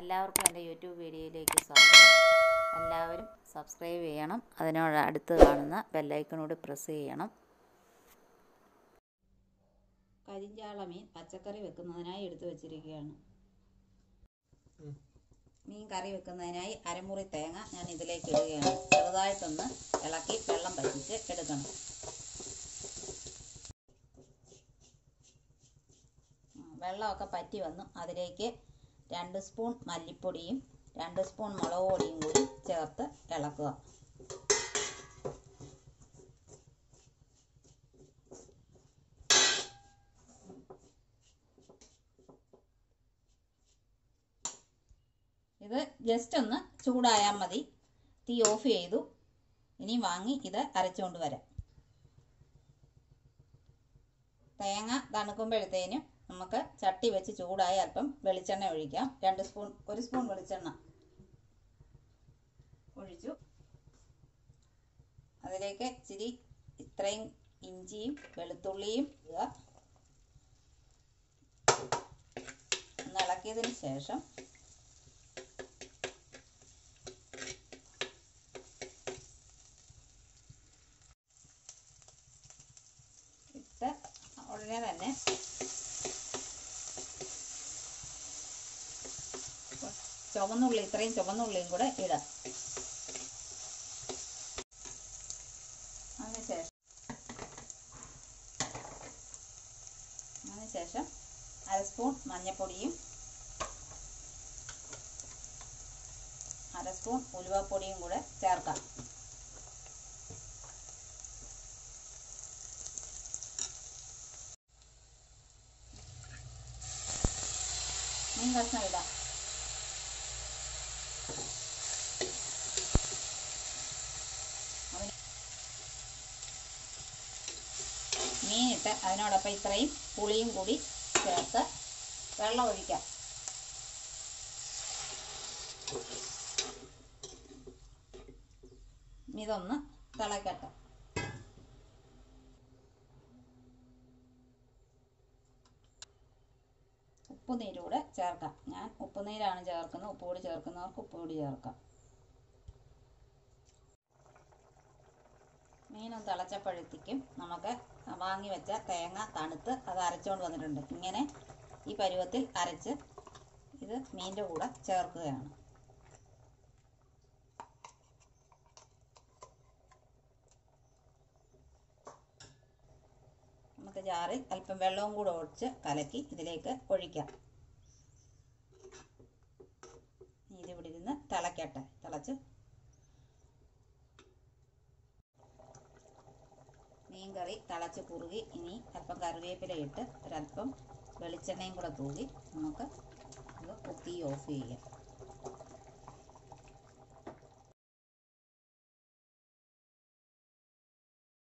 എല്ലാവർക്കും എന്റെ യൂട്യൂബ് വീഡിയോയിലേക്ക് സ്വാഗതം. എല്ലാവരും സബ്സ്ക്രൈബ് ചെയ്യണം. അതിനോട് അടുത്ത് കാണുന്ന ബെല്ലൈക്കണോട് പ്രസ് ചെയ്യണം. കരിഞ്ചാള മീൻ പച്ചക്കറി വെക്കുന്നതിനായി എടുത്തു വച്ചിരിക്കുകയാണ്. മീൻ കറി വെക്കുന്നതിനായി അരമുറി തേങ്ങ ഞാൻ ഇതിലേക്ക് ഇടുകയാണ്. ചെറുതായിട്ടൊന്ന് ഇളക്കി വെള്ളം പറ്റിച്ച് എടുക്കണം. വെള്ളമൊക്കെ പറ്റി വന്നു. അതിലേക്ക് രണ്ട് സ്പൂൺ മല്ലിപ്പൊടിയും രണ്ട് സ്പൂൺ മുളക് പൊടിയും കൂടി ചേർത്ത് ഇളക്കുക. ഇത് ജസ്റ്റ് ഒന്ന് ചൂടായാൽ മതി. തീ ഓഫ് ചെയ്തു. ഇനി വാങ്ങി ഇത് അരച്ചുകൊണ്ട് വരാം. തേങ്ങ തണുക്കുമ്പോഴത്തേനും നമുക്ക് ചട്ടി വെച്ച് ചൂടായി അല്പം വെളിച്ചെണ്ണ ഒഴിക്കാം. രണ്ട് സ്പൂൺ ഒരു സ്പൂൺ വെളിച്ചെണ്ണ ഒഴിച്ചു. അതിലേക്ക് ഇച്ചിരി ഇത്രയും ഇഞ്ചിയും വെളുത്തുള്ളിയും ഇടുക. ഇളക്കിയതിന് ശേഷം ചുവന്നുള്ളി ഇത്രയും ചുവന്നുള്ളിയും കൂടെ ഇടാം. അതിനുശേഷം അതിനുശേഷം അര സ്പൂൺ മഞ്ഞൾപ്പൊടിയും അര സ്പൂൺ ഉലുവപ്പൊടിയും കൂടെ ചേർക്കാം. മീൻ കഷ്ണം ഇടാം. മീനിട്ട് അതിനോടൊപ്പം ഇത്രയും പുളിയും കൂടി ചേർത്ത് വെള്ളം ഒഴിക്കാം. ഇതൊന്ന് തിളക്കട്ടെ. ഉപ്പുനീര് കൂടെ ചേർക്കാം. ഞാൻ ഉപ്പുനീരാണ് ചേർക്കുന്നത്. ഉപ്പുപൊടി ചേർക്കുന്നവർക്ക് ഉപ്പുപൊടി ചേർക്കാം. മീനും തിളച്ചപ്പോഴത്തേക്കും നമുക്ക് വാങ്ങി വെച്ച തേങ്ങ തണുത്ത് അത് അരച്ചുകൊണ്ട് വന്നിട്ടുണ്ട്. ഇങ്ങനെ ഈ പരുവത്തിൽ അരച്ച് ഇത് മീന്റെ കൂടെ ചേർക്കുകയാണ് നമുക്ക് ജാറിൽ അല്പം വെള്ളവും കൂടെ ഒഴിച്ച് കലക്കി ഇതിലേക്ക് ഒഴിക്കാം. ഇതിവിടെ ഇരുന്ന് തിളക്കട്ടെ. തിളച്ച്. മീൻ കറി തിളച്ച് കുറുകി ഇനി അല്പം കറിവേപ്പില ഇട്ട് ഒരല്പം വെളിച്ചെണ്ണയും കൂടെ തൂകി നമുക്ക് ഇത് തീ ഓഫ് ചെയ്യാം.